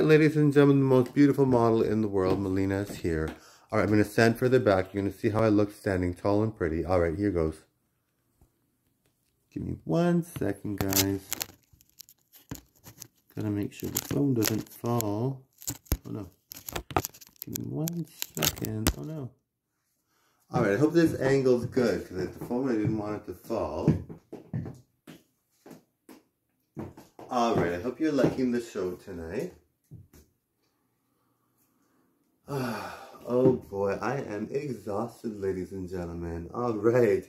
Ladies and gentlemen, the most beautiful model in the world, Mileena, is here. All right, I'm going to stand further back. You're going to see how I look standing tall and pretty. All right, here goes. Give me one second, guys. Gotta make sure the phone doesn't fall. Oh, no. Give me one second. Oh, no. All right, I hope this angle's good, because at the phone I didn't want it to fall. All right, I hope you're liking the show tonight. oh boy, I am exhausted, ladies and gentlemen. All right.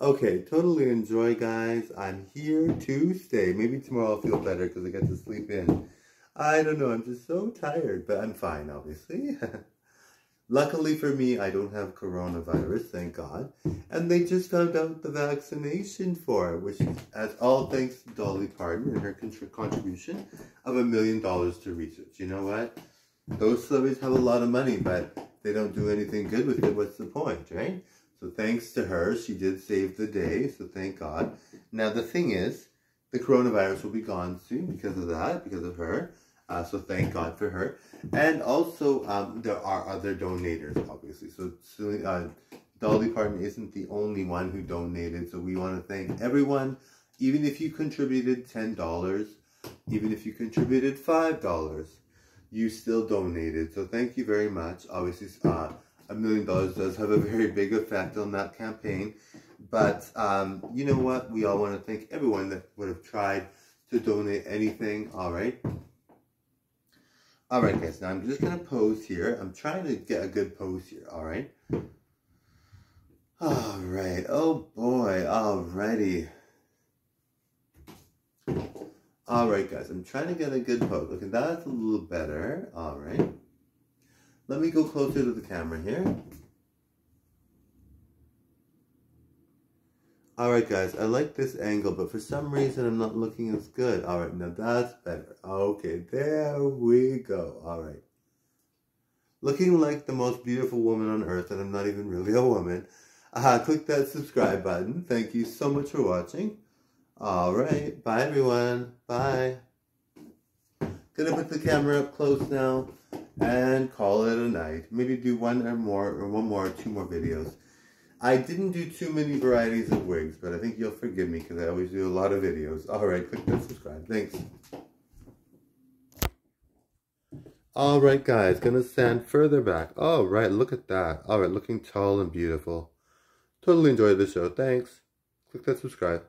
Okay, totally enjoy, guys. I'm here to stay. Maybe tomorrow I'll feel better because I get to sleep in. I don't know, I'm just so tired, but I'm fine, obviously. Luckily for me, I don't have coronavirus, thank God. And they just found out the vaccination for it, which is all thanks to Dolly Parton and her contribution of a million dollars to research. You know what? Those celebrities have a lot of money, but they don't do anything good with it. What's the point, right? So thanks to her, she did save the day, so thank God. Now the thing is, the coronavirus will be gone soon because of that, because of her. Uh, so thank God for her. And also, um, there are other donators, obviously. So uh, Dolly Parton isn't the only one who donated. So we want to thank everyone, even if you contributed $10, even if you contributed $5, you still donated. So thank you very much. Obviously, uh, a million dollars does have a very big effect on that campaign. But um, you know what? We all want to thank everyone that would have tried to donate anything. All right. All right, guys. Now I'm just going to pose here. I'm trying to get a good pose here. All right. All right. Oh, boy. Alrighty. All right, guys, I'm trying to get a good pose. Okay, that's a little better. All right. Let me go closer to the camera here. All right, guys, I like this angle, but for some reason I'm not looking as good. All right, now that's better. Okay, there we go. All right. Looking like the most beautiful woman on earth, and I'm not even really a woman. Uh, click that subscribe button. Thank you so much for watching. All right. Bye, everyone. Bye. Gonna put the camera up close now and call it a night. Maybe do one or more, or one more, or two more videos. I didn't do too many varieties of wigs, but I think you'll forgive me because I always do a lot of videos. All right, click that subscribe. Thanks. All right, guys, gonna stand further back. All right, look at that. All right, looking tall and beautiful. Totally enjoyed the show. Thanks. Click that subscribe.